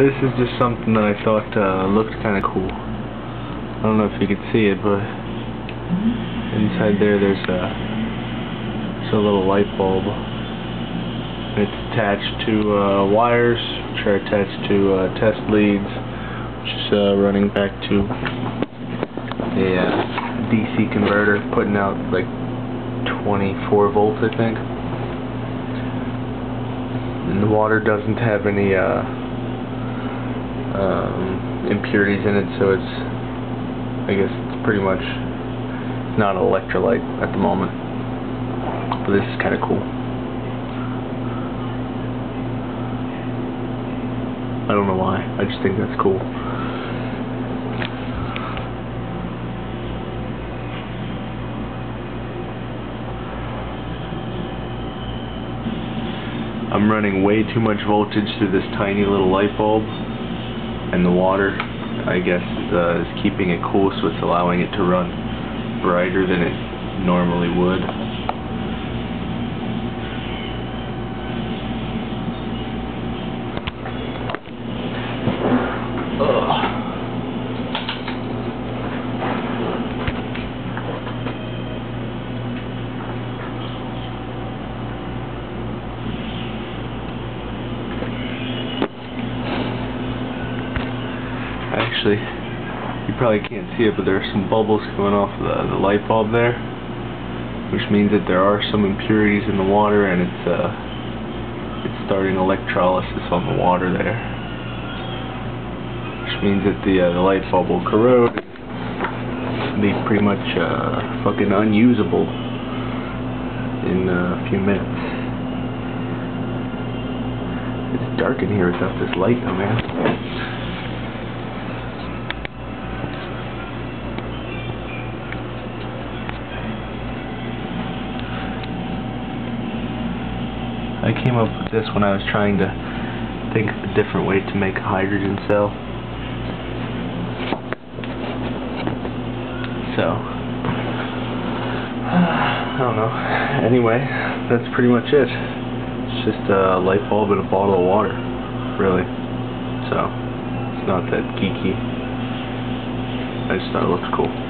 This is just something that I thought uh, looked kind of cool. I don't know if you could see it, but inside there there's a, there's a little light bulb. It's attached to uh, wires, which are attached to uh, test leads, which is uh, running back to a uh, DC converter, putting out like 24 volts, I think. And the water doesn't have any uh, um, impurities in it, so it's, I guess it's pretty much not an electrolyte at the moment. But this is kind of cool. I don't know why. I just think that's cool. I'm running way too much voltage through this tiny little light bulb and the water I guess uh, is keeping it cool so it's allowing it to run brighter than it normally would. Actually, you probably can't see it, but there are some bubbles coming off the, the light bulb there, which means that there are some impurities in the water, and it's uh, it's starting electrolysis on the water there, which means that the uh, the light bulb will corrode, and be pretty much uh, fucking unusable in a few minutes. It's dark in here without this light though, man. I came up with this when I was trying to think of a different way to make a hydrogen cell. So, I don't know. Anyway, that's pretty much it. It's just a light bulb and a bottle of water, really. So, it's not that geeky. I just thought it looked cool.